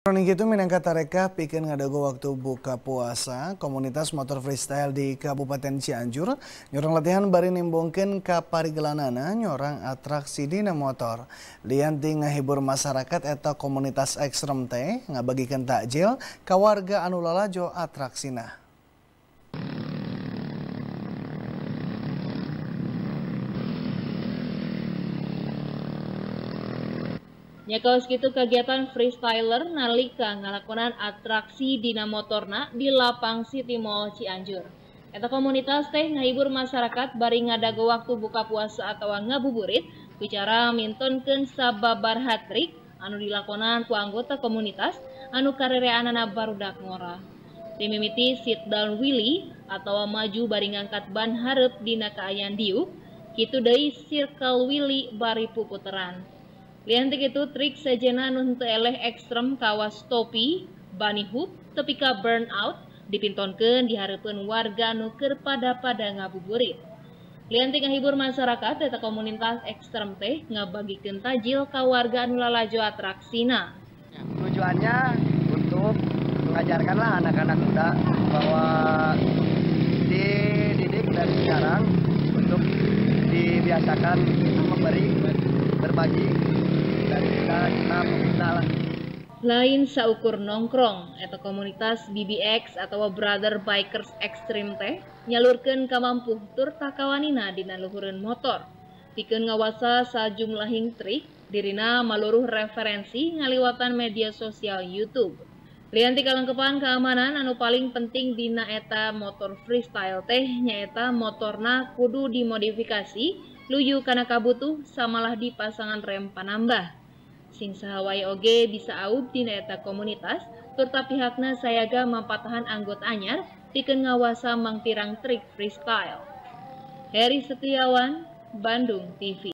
Kronik itu minangka tareka bikin ngadago waktu buka puasa komunitas motor freestyle di Kabupaten Cianjur nyorang latihan bari nimbongkeun ka parigelanana nyorang atraksi dina motor. Lianti ngahibur masyarakat eta komunitas ekstrem teh ngabagikan takjil ka warga anu lalajo atraksina. Nyakaos gitu kegiatan freestyler nalika ngalakonan atraksi dina motorna di Lapang City Mall Cianjur. Eta komunitas teh ngahibur masyarakat bari ngadago waktu buka puasa atau ngabuburit bicara mintonkeun sababar hatrik anu dilakonan ku anggota komunitas anu karereanana barudak ngora. Timimiti sit down Willy atau maju bari ngangkat ban hareup dina kaayaan diuk, kitu deui circle Willy bari puputeran. Liantik itu trik sejena nun eleh ekstrem kawas topi, bani hoop, tepika burnout, dipintonkan diharapkan warga nuker pada pada ngabuburit. Liantik ngahibur masyarakat eta komunitas ekstrem teh ngabagikan tajil ka warga lalajo atraksina. Tujuannya untuk mengajarkanlah anak-anak muda bahwa dididik dari sekarang untuk dibiasakan memberi berbagi lain saukur nongkrong atau komunitas BBX atau Brother Bikers Extreme teh nyalurkan kamampuh tur takawanina di luhureun motor. Pikeun ngawasa sajumlahing trik dirina maluruh referensi ngaliwatan media sosial YouTube. Lianti kalengkepan keamanan anu paling penting dina eta motor freestyle teh nyaeta motorna kudu dimodifikasi luyu karena kabutuh samalah di pasangan rem panambah sing sahawai oge bisa aub dina eta komunitas turta pihakna sayaga mampatahan anggota anyar pikeun ngawasa mangpirang trik freestyle. Heri Setiawan Bandung TV